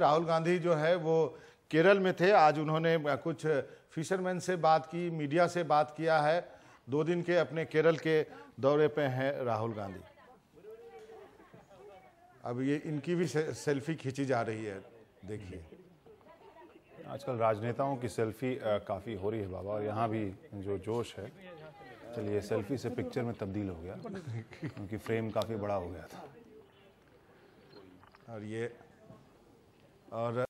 राहुल गांधी जो है वो केरल में थे। आज उन्होंने कुछ फिशरमैन से बात की मीडिया से बात किया है। दो दिन के अपने केरल के दौरे पे हैं राहुल गांधी। अब ये इनकी भी से, सेल्फी खींची जा रही है देखिए। आजकल राजनेताओं की सेल्फी काफ़ी हो रही है बाबा और यहाँ भी जो जोश है। चलिए सेल्फी से पिक्चर में तब्दील हो गया। क्योंकि फ्रेम काफ़ी बड़ा हो गया था। और ये और